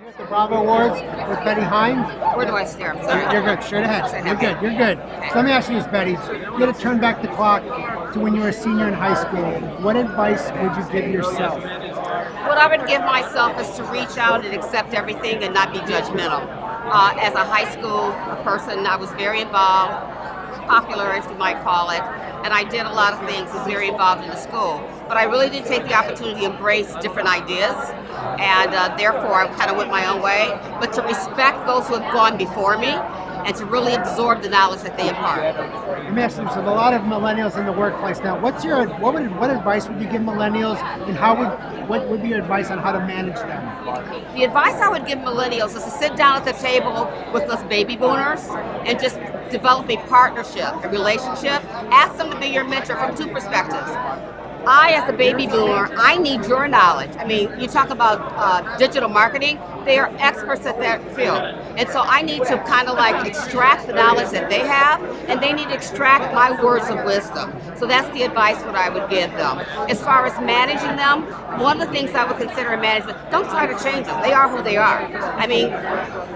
Here at the Bravo Awards with Betty Hines. Where do I sorry. You're, you're good. Straight ahead. You're good. You're good. So let me ask you this, Betty. You had to turn back the clock to when you were a senior in high school, what advice would you give yourself? What I would give myself is to reach out and accept everything and not be judgmental. Uh, as a high school person, I was very involved, popular as you might call it, and I did a lot of things, was very involved in the school. But I really did take the opportunity to embrace different ideas, and uh, therefore I kind of went my own way. But to respect those who have gone before me, and to really absorb the knowledge that they impart. Let me ask you. So, a lot of millennials in the workplace now. What's your what would what advice would you give millennials, and how would what would be your advice on how to manage them? The advice I would give millennials is to sit down at the table with us baby boomers and just develop a partnership, a relationship. Ask them to be your mentor from two perspectives. I, as a baby boomer, I need your knowledge. I mean, you talk about uh, digital marketing, they are experts at that field. And so I need to kind of like extract the knowledge that they have, and they need to extract my words of wisdom. So that's the advice that I would give them. As far as managing them, one of the things I would consider in management, don't try to change them. They are who they are. I mean,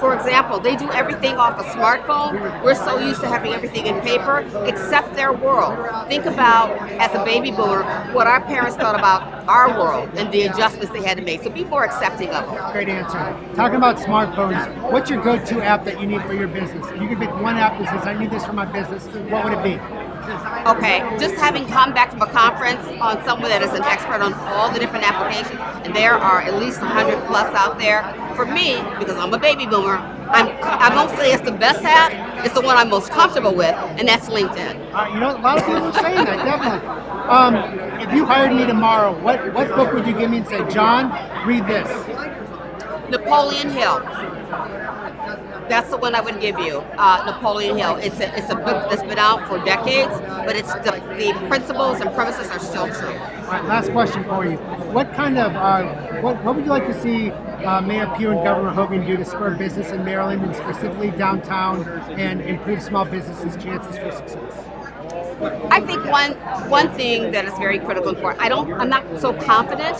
for example, they do everything off a smartphone. We're so used to having everything in paper, except their world. Think about, as a baby boomer, what our parents thought about our world and the adjustments they had to make. So be more accepting of them. Great answer. Talking about smartphones, what's your go-to app that you need for your business? If you could pick one app that says I need this for my business, what would it be? Okay, just having come back from a conference on someone that is an expert on all the different applications, and there are at least 100 plus out there. For me, because I'm a baby boomer, I'm, I won't say it's the best app, it's the one I'm most comfortable with, and that's LinkedIn. Uh, you know, a lot of people are saying that, definitely. Um, if you hired me tomorrow, what, what book would you give me and say, John, read this? Napoleon Hill. That's the one I would give you, uh, Napoleon Hill. It's a, it's a book that's been out for decades, but it's the, the principles and premises are still true. All right, last question for you. What kind of, uh, what, what would you like to see uh, Mayor Pugh and Governor Hogan do to spur business in Maryland and specifically downtown and improve small businesses' chances for success? I think one one thing that is very critical and important. I don't. I'm not so confident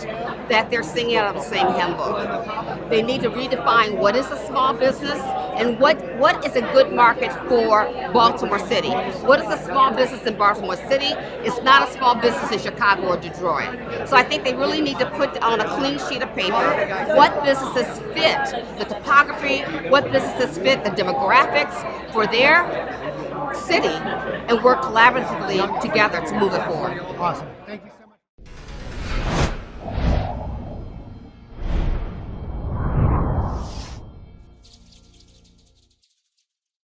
that they're singing out of the same hymn book. They need to redefine what is a small business and what what is a good market for Baltimore City. What is a small business in Baltimore City? It's not a small business in Chicago or Detroit. So I think they really need to put on a clean sheet of paper what businesses fit the topography, what businesses fit the demographics for their city and work collaboratively together to move it forward. Awesome. Thank you